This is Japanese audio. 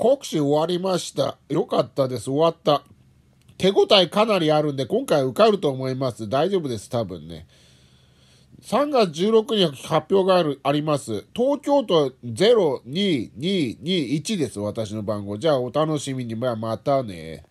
国試終わりました。よかったです。終わった。手応えかなりあるんで、今回受かると思います。大丈夫です、多分ね。3月16日に発表があるあります。東京都02221です、私の番号。じゃあお楽しみに。まあまたね。